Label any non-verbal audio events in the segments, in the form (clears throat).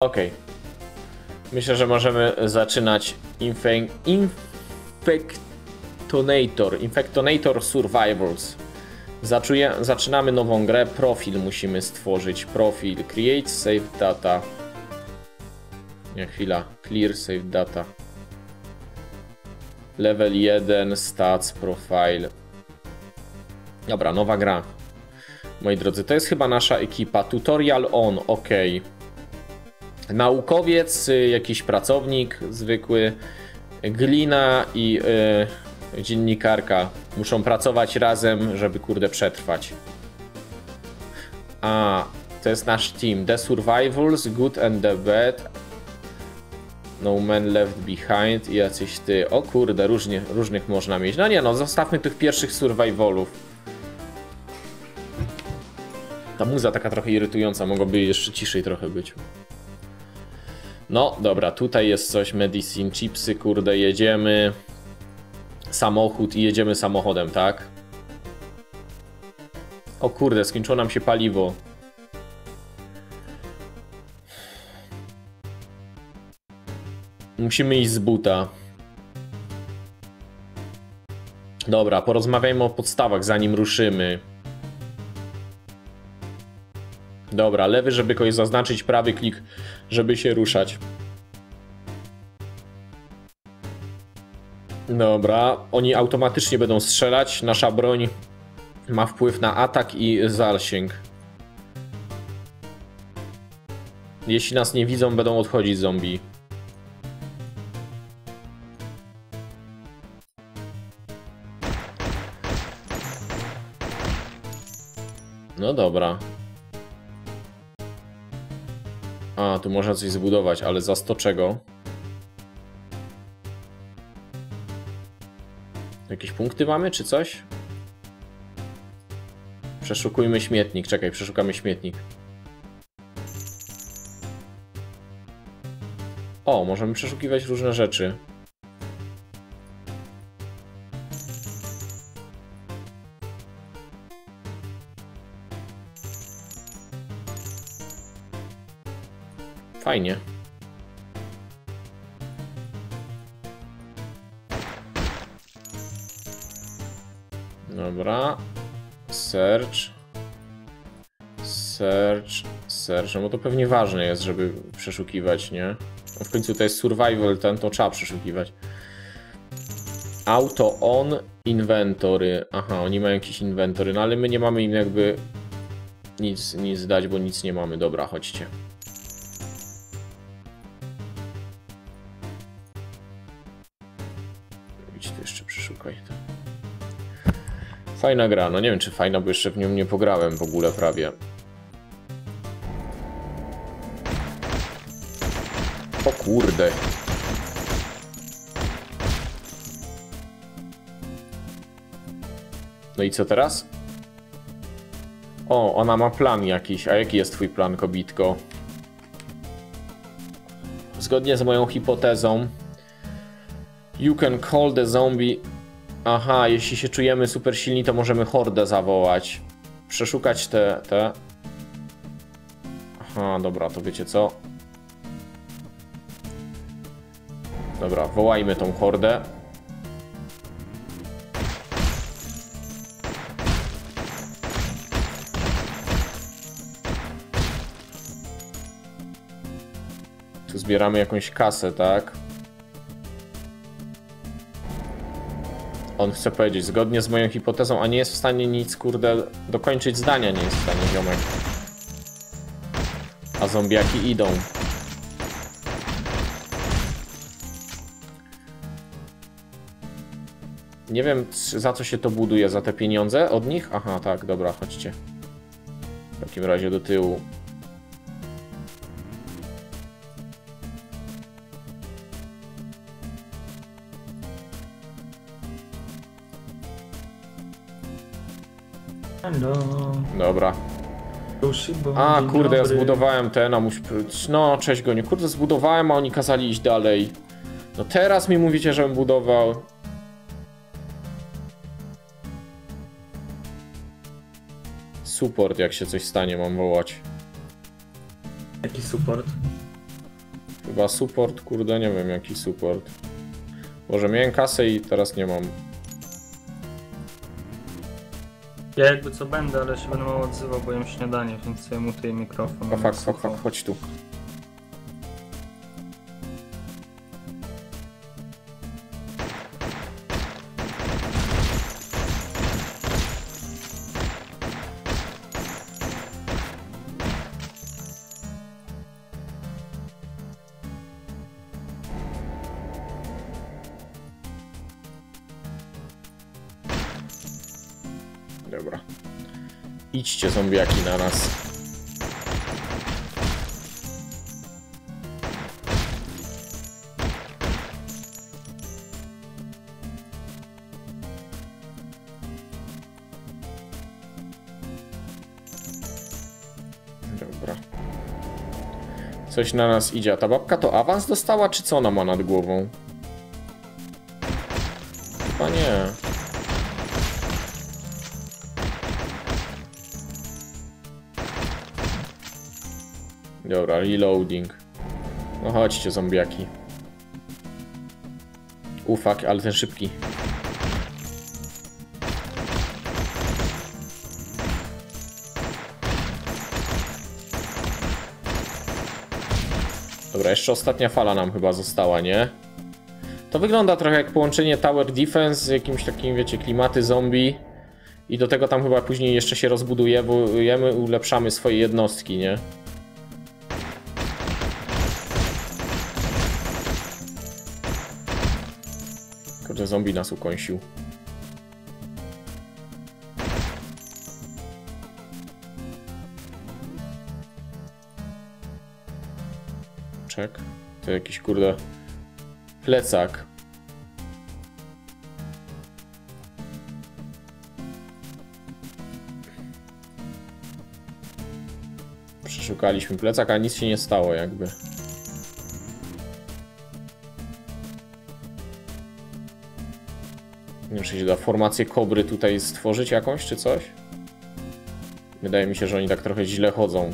Okej. Myślę, że możemy zaczynać Infe- Infectonator. Infectonator Survivors. Zaczuje, zaczynamy nową grę. Profil musimy stworzyć. Profil. Create save data. Nie, chwila. Clear save data. Level 1, stats, profile. Dobra, nowa gra. Moi drodzy, to jest chyba nasza ekipa. Tutorial on, ok. Naukowiec, y, jakiś pracownik zwykły, glina i y, dziennikarka muszą pracować razem, żeby kurde przetrwać. A, to jest nasz team. The Survivors, Good and the Bad. No Man Left Behind i jacyś ty. O kurde, różnie, różnych można mieć. No nie no, zostawmy tych pierwszych survivalów. Ta muza taka trochę irytująca, mogłoby jeszcze ciszej trochę być. No dobra, tutaj jest coś, medicine, chipsy, kurde, jedziemy. Samochód i jedziemy samochodem, tak? O kurde, skończyło nam się paliwo. Musimy iść z buta. Dobra, porozmawiajmy o podstawach, zanim ruszymy. Dobra, lewy, żeby kogoś zaznaczyć, prawy klik, żeby się ruszać. Dobra, oni automatycznie będą strzelać. Nasza broń ma wpływ na atak i zasięg. Jeśli nas nie widzą, będą odchodzić zombie. No dobra. Tu można coś zbudować, ale za 100 czego? Jakieś punkty mamy, czy coś? Przeszukujmy śmietnik. Czekaj, przeszukamy śmietnik. O, możemy przeszukiwać różne rzeczy. Fajnie. Dobra. Search. Search. Search. No bo to pewnie ważne jest, żeby przeszukiwać, nie? No w końcu to jest survival, ten to trzeba przeszukiwać. Auto on inventory. Aha, oni mają jakieś inwentory, no ale my nie mamy im jakby nic, nic dać, bo nic nie mamy. Dobra, chodźcie. Fajna gra, no nie wiem czy fajna, bo jeszcze w nią nie pograłem w ogóle prawie. O kurde. No i co teraz? O, ona ma plan jakiś. A jaki jest twój plan, kobitko? Zgodnie z moją hipotezą, You can call the zombie. Aha, jeśli się czujemy super silni, to możemy hordę zawołać. Przeszukać te, te. Aha, dobra, to wiecie co? Dobra, wołajmy tą hordę. Tu zbieramy jakąś kasę, tak? On chce powiedzieć, zgodnie z moją hipotezą, a nie jest w stanie nic, kurde, dokończyć zdania nie jest w stanie, ziomek. A zombiaki idą. Nie wiem, za co się to buduje, za te pieniądze od nich? Aha, tak, dobra, chodźcie. W takim razie do tyłu. Hello. Dobra. A, kurde, ja zbudowałem ten, a muś... No, cześć Goniu. Kurde, zbudowałem, a oni kazali iść dalej. No teraz mi mówicie, żebym budował. Support, jak się coś stanie, mam wołać. Jaki support? Chyba support, kurde, nie wiem jaki support. Może miałem kasę i teraz nie mam. Ja jakby co będę, ale się będę mało odzywał, bo jem śniadanie, więc sobie mutuję mikrofon. O, fuck, fuck, fuck, chodź tu. Dobra. Idźcie zombiaki na nas. Dobra. Coś na nas idzie. A ta babka to awans dostała, czy co ona ma nad głową? Dobra, reloading. No chodźcie, zombiaki. Ufak, ale ten szybki. Dobra, jeszcze ostatnia fala nam chyba została, nie? To wygląda trochę jak połączenie Tower Defense z jakimś takim, wiecie, klimaty zombie. I do tego tam chyba później jeszcze się rozbudujemy, ulepszamy swoje jednostki, nie? Zombie nas ukąsił. Czek. To jakiś kurde plecak. Przeszukaliśmy plecak, a nic się nie stało jakby. Czy się da formację kobry tutaj stworzyć jakąś, czy coś? Wydaje mi się, że oni tak trochę źle chodzą.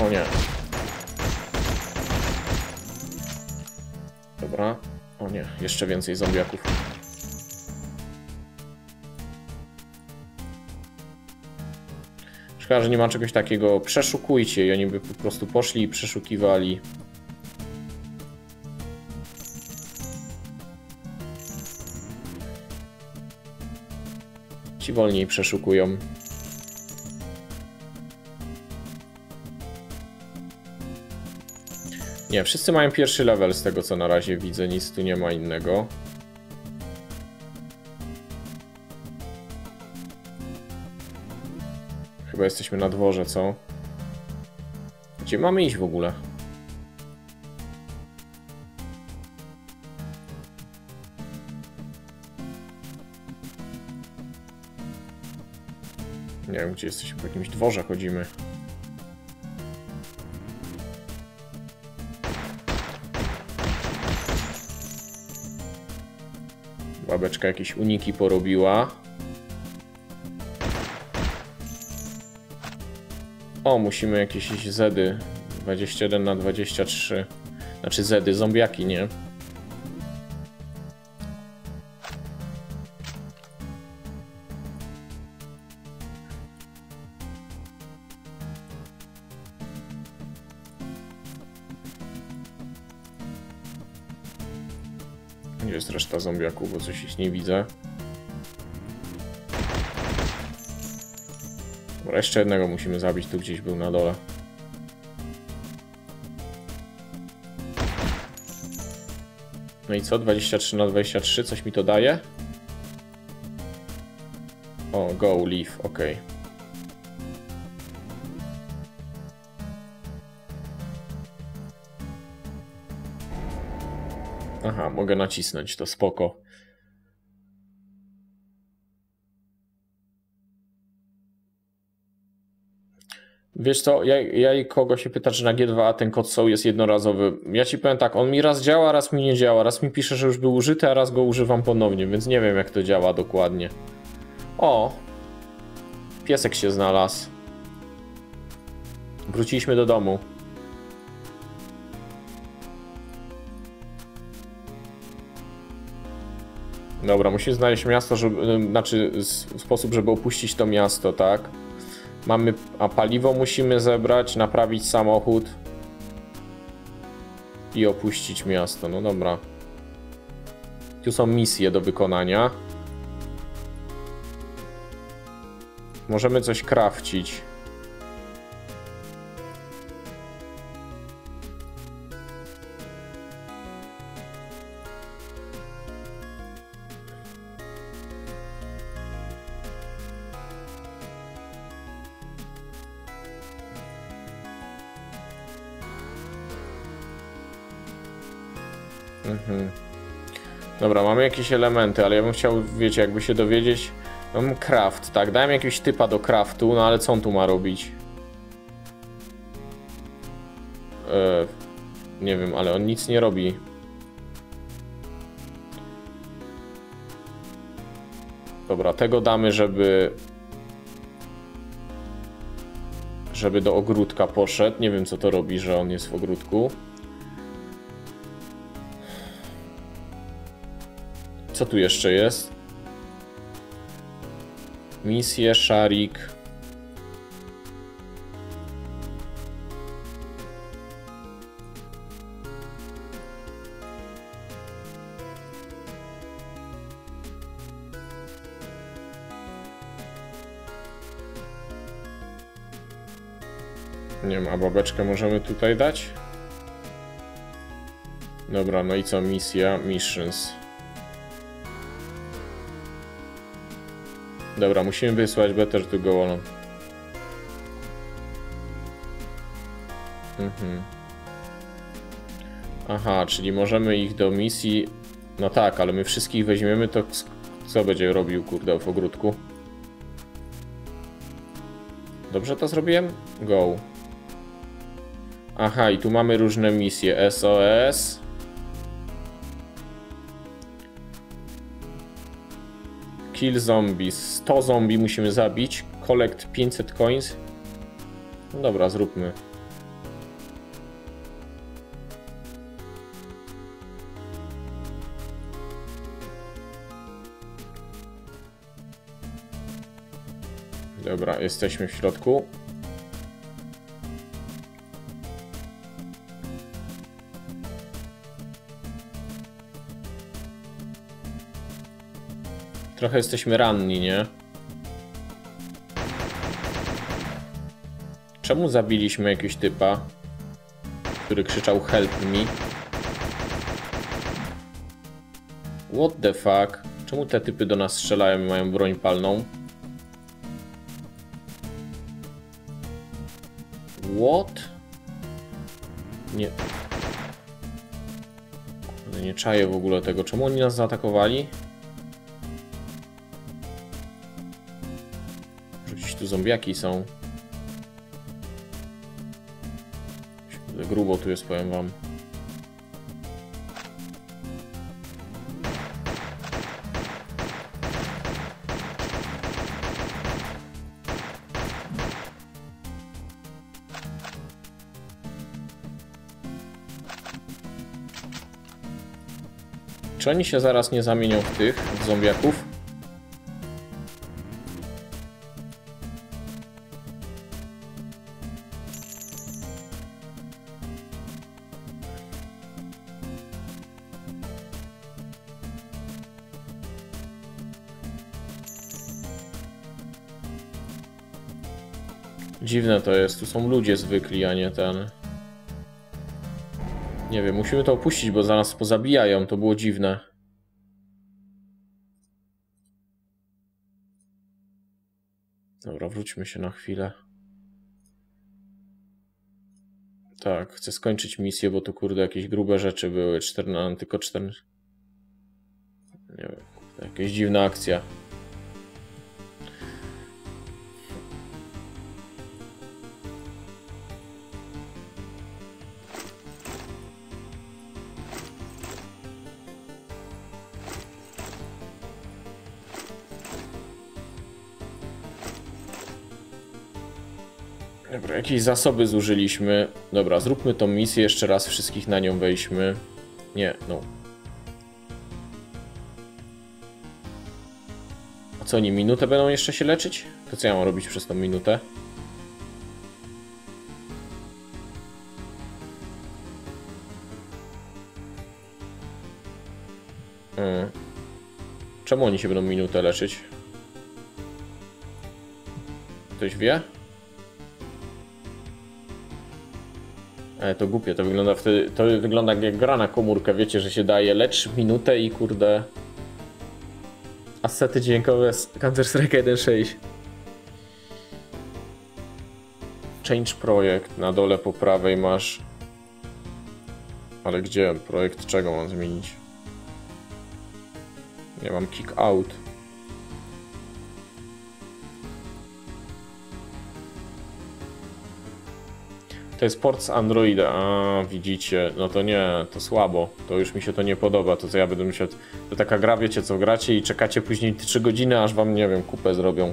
O nie. Dobra. O nie, jeszcze więcej zombiaków. Szkoda, że nie ma czegoś takiego. Przeszukujcie i oni by po prostu poszli i przeszukiwali. Ci wolniej przeszukują. Nie, wszyscy mają pierwszy level z tego co na razie widzę, nic tu nie ma innego. Chyba jesteśmy na dworze, co? Gdzie mamy iść w ogóle? Gdzie jesteśmy, po jakimś dworze chodzimy. Babeczka jakieś uniki porobiła. O, musimy jakieś zedy. 21 na 23. Znaczy zedy, zombiaki, nie? Nie widzę. Dobra, jeszcze jednego musimy zabić, tu gdzieś był na dole. No i co? 23 na 23, coś mi to daje? O, go, leave, ok. Aha, mogę nacisnąć, to spoko. Wiesz co, ja, ja i kogo się pyta, czy na G2 ten kod SOU jest jednorazowy. Ja ci powiem tak, on mi raz działa, raz mi nie działa. Raz mi pisze, że już był użyty, a raz go używam ponownie, więc nie wiem jak to działa dokładnie. O! Piesek się znalazł. Wróciliśmy do domu. Dobra, musimy znaleźć miasto, żeby, znaczy sposób, żeby opuścić to miasto, tak? Mamy, a paliwo musimy zebrać, naprawić samochód i opuścić miasto. No dobra. Tu są misje do wykonania. Możemy coś krawcić. Dobra, mamy jakieś elementy, ale ja bym chciał, wiecie, jakby się dowiedzieć. Mam craft, tak? Dałem jakiegoś typa do craftu, no ale co on tu ma robić? E, nie wiem, ale on nic nie robi. Dobra, tego damy, żeby. Żeby do ogródka poszedł. Nie wiem, co to robi, że on jest w ogródku. Co tu jeszcze jest? Misje, szarik. Nie wiem, a babeczkę możemy tutaj dać? Dobra, no i co? Misja, missions. Dobra, musimy wysłać Better to go on. Mhm. Aha, czyli możemy ich do misji. No tak, ale my wszystkich weźmiemy, to co będzie robił, kurde, w ogródku? Dobrze to zrobiłem? Go. Aha, i tu mamy różne misje. SOS. Kill zombies. 100 zombie musimy zabić. Collect 500 coins. No dobra, zróbmy. Dobra, jesteśmy w środku. Trochę jesteśmy ranni, nie? Czemu zabiliśmy jakiegoś typa, który krzyczał help me? What the fuck? Czemu te typy do nas strzelają i mają broń palną? What? Nie. Nie czaję w ogóle tego. Czemu oni nas zaatakowali? Tu zombiaki są. Grubo tu jest, powiem wam. Czy oni się zaraz nie zamienią w tych, w zombiaków? Dziwne to jest, tu są ludzie zwykli, a nie ten. Nie wiem, musimy to opuścić, bo zaraz pozabijają, to było dziwne. Dobra, wróćmy się na chwilę. Tak, chcę skończyć misję, bo tu kurde jakieś grube rzeczy były. 14, tylko 4. Nie wiem, jakaś dziwna akcja. Dobra, jakieś zasoby zużyliśmy. Dobra, zróbmy tą misję jeszcze raz, wszystkich na nią wejdźmy. Nie, no. A co oni, minutę będą jeszcze się leczyć? To co ja mam robić przez tą minutę? Hmm. Czemu oni się będą minutę leczyć? Ktoś wie? To głupie, to wygląda wtedy, to wygląda jak gra na komórkę, wiecie, że się daje lecz minutę i kurde... Asety dźwiękowe z Counter-Strike 1.6 Change projekt, na dole po prawej masz... Ale gdzie? Projekt czego mam zmienić? Nie mam kick out. To jest port z Androida. A, widzicie, no to nie, to słabo. To już mi się to nie podoba. To co ja będę musiał. To taka gra, wiecie co gracie i czekacie później 3 godziny, aż wam nie wiem, kupę zrobią.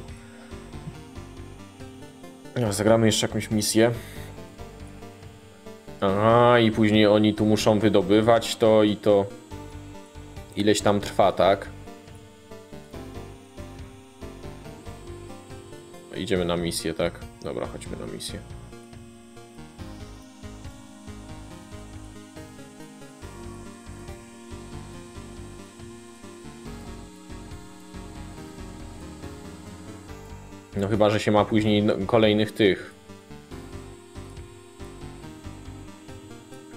Zagramy jeszcze jakąś misję. Aha, i później oni tu muszą wydobywać to i to. Ileś tam trwa, tak? Idziemy na misję, tak? Dobra, chodźmy na misję. No chyba, że się ma później no- kolejnych tych.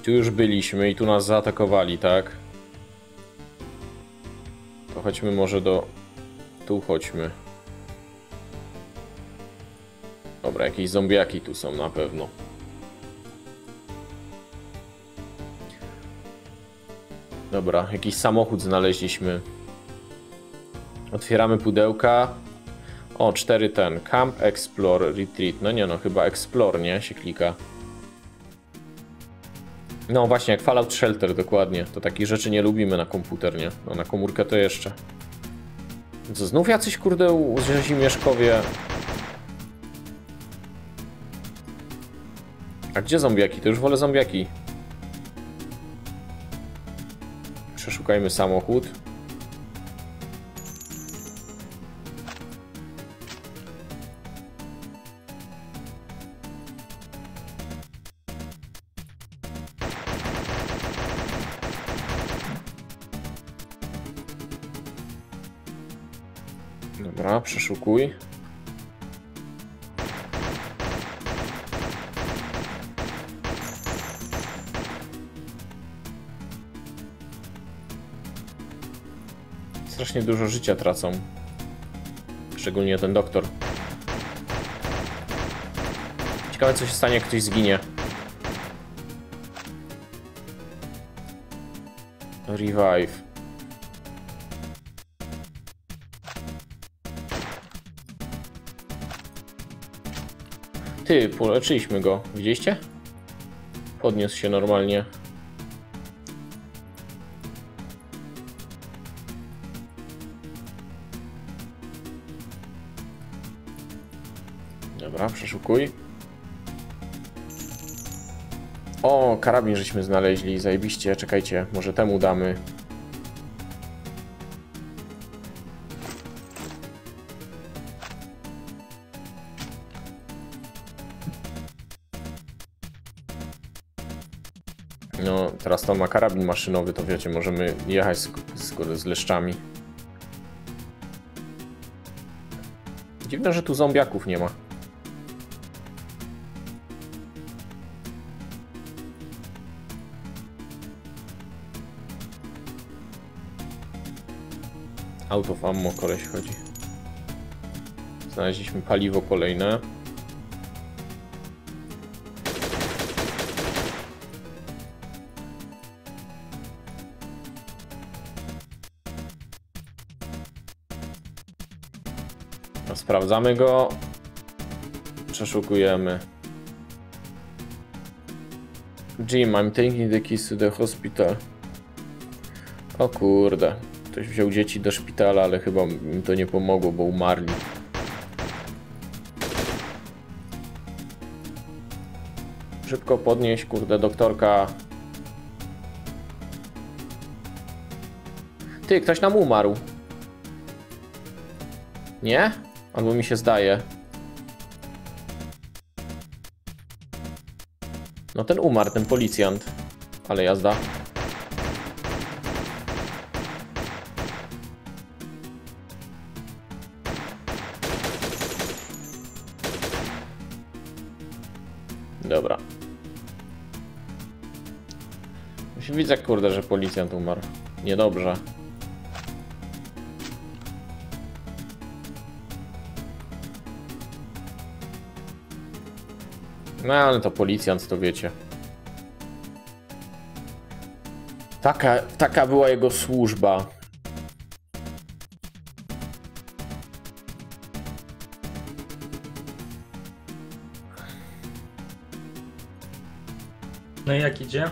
Tu już byliśmy i tu nas zaatakowali, tak? To chodźmy może do... Tu chodźmy. Dobra, jakieś zombiaki tu są na pewno. Dobra, jakiś samochód znaleźliśmy. Otwieramy pudełka. O, cztery ten. Camp, Explore, Retreat. No nie no, chyba Explore, nie? Się klika. No właśnie, jak Fallout Shelter, dokładnie. To takich rzeczy nie lubimy na komputer, nie? No na komórkę to jeszcze. Co, znów jacyś kurde mieszkowie? A gdzie zombiaki? To już wolę zombiaki. Przeszukajmy samochód. Dobra, przeszukuj. Strasznie dużo życia tracą. Szczególnie ten doktor. Ciekawe co się stanie, jak ktoś zginie. Revive. Ty, poleczyliśmy go. Widzieliście? Podniósł się normalnie. Dobra, przeszukuj. O, karabin żeśmy znaleźli, zajebiście, czekajcie, może temu damy. Ma karabin maszynowy, to wiecie, możemy jechać z, z, z leszczami. Dziwne, że tu zombiaków nie ma. Out of ammo koleś chodzi. Znaleźliśmy paliwo kolejne. Sprawdzamy go. Przeszukujemy. Jim, I'm taking the keys to the hospital. O kurde. Ktoś wziął dzieci do szpitala, ale chyba im to nie pomogło, bo umarli. szybko podnieść, kurde, doktorka. Ty, ktoś nam umarł. Nie? Albo mi się zdaje. No ten umarł, ten policjant. Ale jazda. Dobra. Już Widzę, kurde, że policjant umarł. Niedobrze. No ale to policjant, to wiecie. Taka, taka była jego służba. No i jak idzie?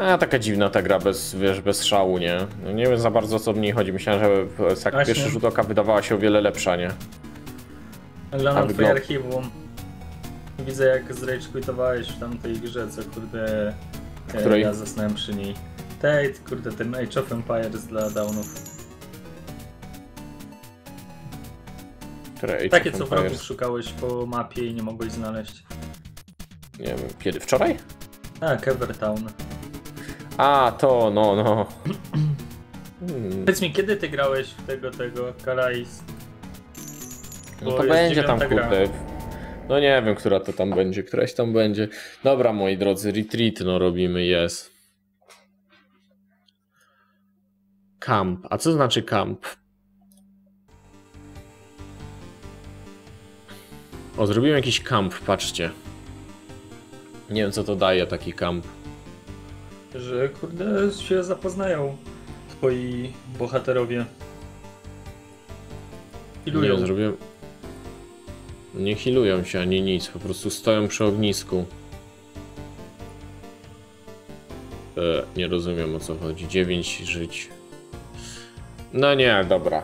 A, taka dziwna ta gra bez, wiesz, bez szału, nie? No, nie wiem za bardzo o co w niej chodzi. Myślałem, że tak Właśnie. pierwszy rzut oka wydawała się o wiele lepsza, nie? Oglądam A twoje wygląd- archiwum. Widzę jak zrage quitowałeś w tamtej grze, co kurde e, Której? ja zasnąłem przy niej. Tej, kurde, ten Age of Empires dla downów. Które Age Takie of co wrogów Empires- szukałeś po mapie i nie mogłeś znaleźć. Nie wiem, kiedy? Wczoraj? Tak, Evertown. A, to, no, no. Hmm. (clears throat) Powiedz mi, kiedy ty grałeś w tego, tego, Kalais? No to będzie tam, gra. kurde. No nie wiem, która to tam będzie, któraś tam będzie. Dobra, moi drodzy, retreat no robimy, jest. Camp. A co znaczy camp? O, zrobiłem jakiś camp, patrzcie. Nie wiem, co to daje taki camp. Że kurde się zapoznają twoi bohaterowie. Nie, Ilują. zrobiłem... Nie healują się ani nic, po prostu stoją przy ognisku. E, nie rozumiem o co chodzi. 9 żyć. No nie, dobra.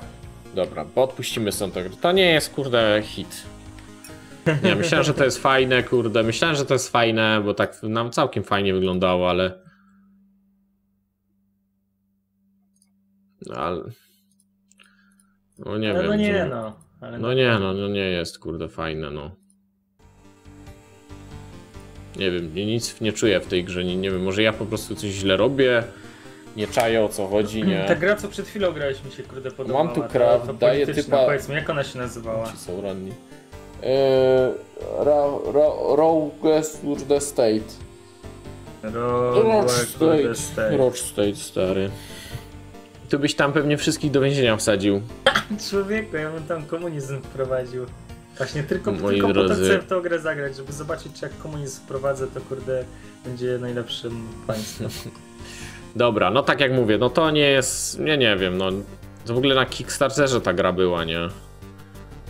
Dobra, bo odpuścimy stąd tego. To nie jest kurde hit. Nie, myślałem, że to jest fajne, kurde. Myślałem, że to jest fajne, bo tak nam całkiem fajnie wyglądało, ale. No, ale. No nie Ale wiem. no nie że- no. Ale no nie, no, no nie jest kurde fajne, no. Nie wiem, nic nie czuję w tej grze, nie, nie wiem, może ja po prostu coś źle robię, nie czaję o co chodzi, (clears throat) nie. Ta gra co przed chwilą grałeś mi się kurde podobała. Mam tu ta- craft, ta daje polityczna. typa- Powiedz mi, jak ona się nazywała? Ci są ranni. Ra, ra, Rogue State. Rogue State. Roach State, stary. Tu byś tam pewnie wszystkich do więzienia wsadził. (laughs) Człowieku, ja bym tam komunizm wprowadził. Właśnie tylko, Moi tylko po to drodzy. chcę w tą grę zagrać, żeby zobaczyć czy jak komunizm wprowadzę, to kurde będzie najlepszym państwem. (laughs) Dobra, no tak jak mówię, no to nie jest, nie, nie wiem, no. To w ogóle na Kickstarterze ta gra była, nie?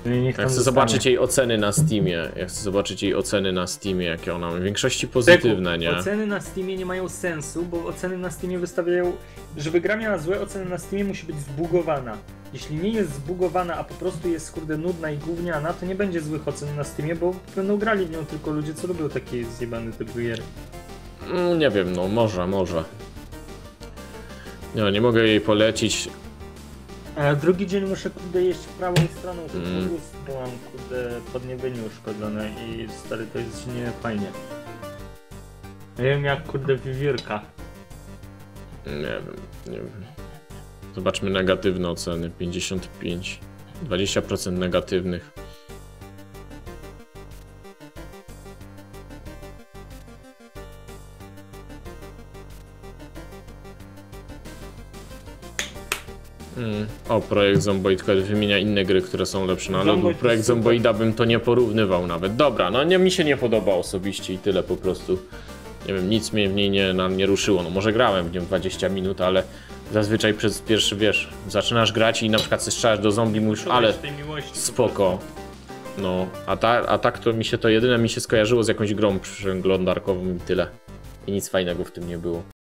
No i niech Ja chcę zostanie. zobaczyć jej oceny na Steamie. Ja chcę zobaczyć jej oceny na Steamie, jakie ona ma. W większości pozytywne, nie? Oceny na Steamie nie mają sensu, bo oceny na Steamie wystawiają. Żeby gra miała złe oceny na Steamie, musi być zbugowana. Jeśli nie jest zbugowana, a po prostu jest kurde nudna i gówniana, to nie będzie złych ocen na Steamie, bo będą grali w nią tylko ludzie, co lubią takie zjebane typ gier. Mm, Nie wiem, no może, może. No, nie mogę jej polecić. A drugi dzień muszę kurde jeść prawą stroną, tylko Mm. bo mam kurde podniebienie uszkodzone i stary to jest nie fajnie. Nie wiem jak kurde wiewiórka. Nie wiem, nie wiem. Zobaczmy negatywne oceny. 55. 20% negatywnych. O, projekt Zomboid Code wymienia inne gry, które są lepsze, no ale Zomboid projekt. Zomboida bym to nie porównywał nawet. Dobra, no nie, mi się nie podoba osobiście i tyle po prostu. Nie wiem, nic mnie w niej nie, na nie ruszyło. No może grałem w nią 20 minut, ale zazwyczaj przez pierwszy, wiesz, zaczynasz grać i na przykład strzelasz do zombie, mówisz, ale spoko. No, a, ta, a tak to mi się to jedyne mi się skojarzyło z jakąś grą przeglądarkową i tyle. I nic fajnego w tym nie było.